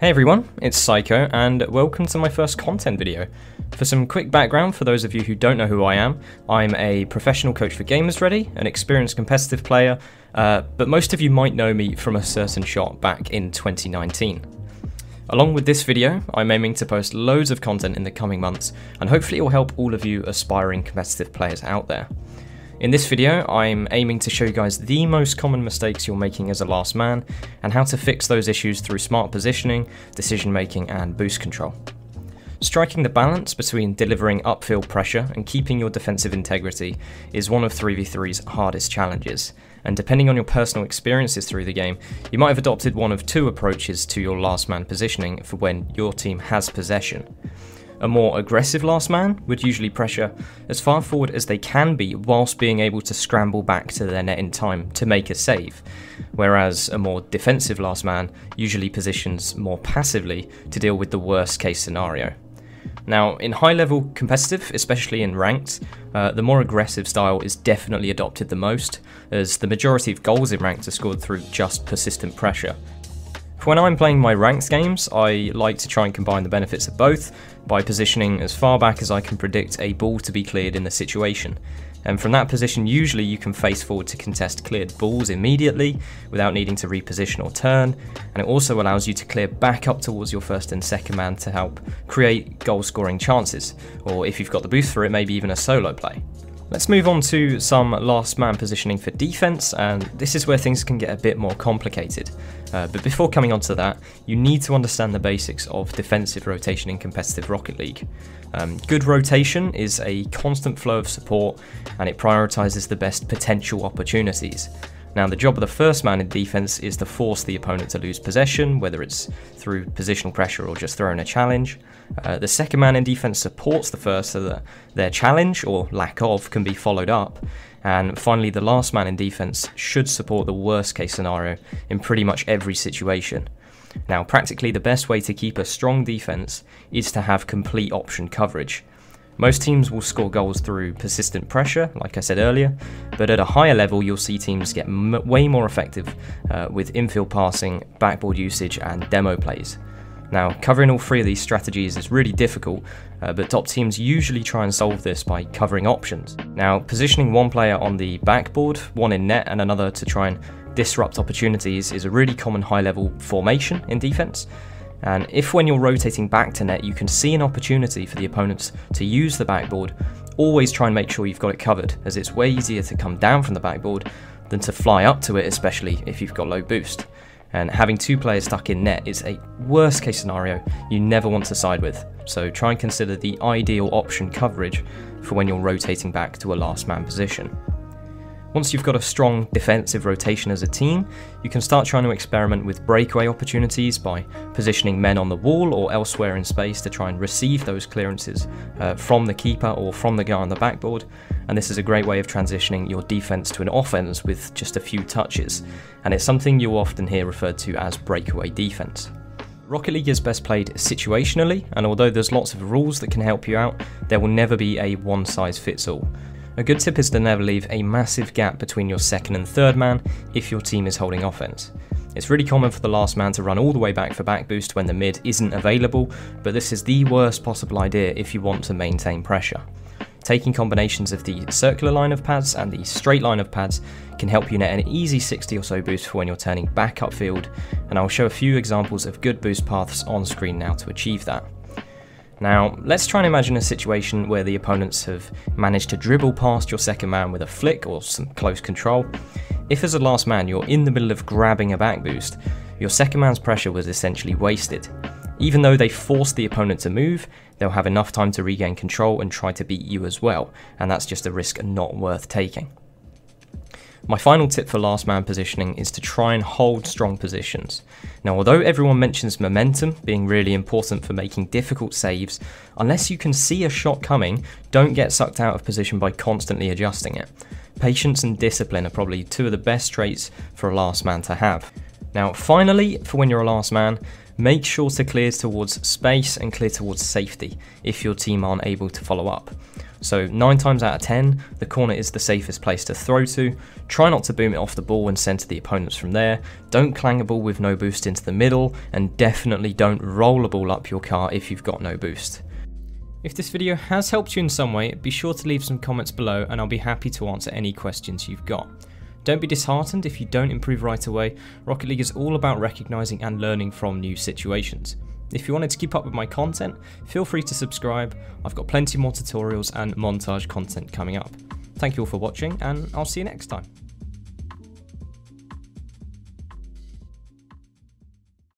Hey everyone, it's Psycho, and welcome to my first content video. For some quick background for those of you who don't know who I am, I'm a professional coach for Gamers Ready, an experienced competitive player, uh, but most of you might know me from a certain shot back in 2019. Along with this video, I'm aiming to post loads of content in the coming months, and hopefully it will help all of you aspiring competitive players out there. In this video, I'm aiming to show you guys the most common mistakes you're making as a last man, and how to fix those issues through smart positioning, decision making, and boost control. Striking the balance between delivering upfield pressure and keeping your defensive integrity is one of 3v3's hardest challenges, and depending on your personal experiences through the game, you might have adopted one of two approaches to your last man positioning for when your team has possession. A more aggressive last man would usually pressure as far forward as they can be whilst being able to scramble back to their net in time to make a save, whereas a more defensive last man usually positions more passively to deal with the worst case scenario. Now, in high level competitive, especially in ranked, uh, the more aggressive style is definitely adopted the most, as the majority of goals in ranked are scored through just persistent pressure, when I'm playing my ranks games, I like to try and combine the benefits of both by positioning as far back as I can predict a ball to be cleared in the situation. And from that position, usually you can face forward to contest cleared balls immediately without needing to reposition or turn. And it also allows you to clear back up towards your first and second man to help create goal scoring chances. Or if you've got the boost for it, maybe even a solo play. Let's move on to some last man positioning for defense, and this is where things can get a bit more complicated. Uh, but before coming on to that, you need to understand the basics of defensive rotation in competitive Rocket League. Um, good rotation is a constant flow of support, and it prioritizes the best potential opportunities. Now, the job of the first man in defense is to force the opponent to lose possession, whether it's through positional pressure or just throwing a challenge. Uh, the second man in defense supports the first so that their challenge, or lack of, can be followed up. And finally, the last man in defense should support the worst case scenario in pretty much every situation. Now, practically the best way to keep a strong defense is to have complete option coverage. Most teams will score goals through persistent pressure, like I said earlier, but at a higher level, you'll see teams get way more effective uh, with infield passing, backboard usage, and demo plays. Now, covering all three of these strategies is really difficult, uh, but top teams usually try and solve this by covering options. Now, positioning one player on the backboard, one in net, and another to try and disrupt opportunities is a really common high level formation in defense, and if when you're rotating back to net you can see an opportunity for the opponents to use the backboard, always try and make sure you've got it covered, as it's way easier to come down from the backboard than to fly up to it, especially if you've got low boost. And having two players stuck in net is a worst case scenario you never want to side with, so try and consider the ideal option coverage for when you're rotating back to a last man position. Once you've got a strong defensive rotation as a team, you can start trying to experiment with breakaway opportunities by positioning men on the wall or elsewhere in space to try and receive those clearances uh, from the keeper or from the guy on the backboard. And this is a great way of transitioning your defense to an offense with just a few touches. And it's something you'll often hear referred to as breakaway defense. Rocket League is best played situationally, and although there's lots of rules that can help you out, there will never be a one size fits all. A good tip is to never leave a massive gap between your second and third man if your team is holding offense. It's really common for the last man to run all the way back for back boost when the mid isn't available, but this is the worst possible idea if you want to maintain pressure. Taking combinations of the circular line of pads and the straight line of pads can help you net an easy 60 or so boost for when you're turning back upfield, and I'll show a few examples of good boost paths on screen now to achieve that. Now, let's try and imagine a situation where the opponents have managed to dribble past your second man with a flick or some close control. If as a last man you're in the middle of grabbing a back boost, your second man's pressure was essentially wasted. Even though they forced the opponent to move, they'll have enough time to regain control and try to beat you as well, and that's just a risk not worth taking. My final tip for last man positioning is to try and hold strong positions. Now, although everyone mentions momentum being really important for making difficult saves, unless you can see a shot coming, don't get sucked out of position by constantly adjusting it. Patience and discipline are probably two of the best traits for a last man to have. Now, finally, for when you're a last man, make sure to clear towards space and clear towards safety if your team aren't able to follow up. So 9 times out of 10, the corner is the safest place to throw to. Try not to boom it off the ball and center the opponents from there. Don't clang a ball with no boost into the middle, and definitely don't roll a ball up your car if you've got no boost. If this video has helped you in some way, be sure to leave some comments below and I'll be happy to answer any questions you've got. Don't be disheartened if you don't improve right away, Rocket League is all about recognising and learning from new situations. If you wanted to keep up with my content, feel free to subscribe, I've got plenty more tutorials and montage content coming up. Thank you all for watching and I'll see you next time.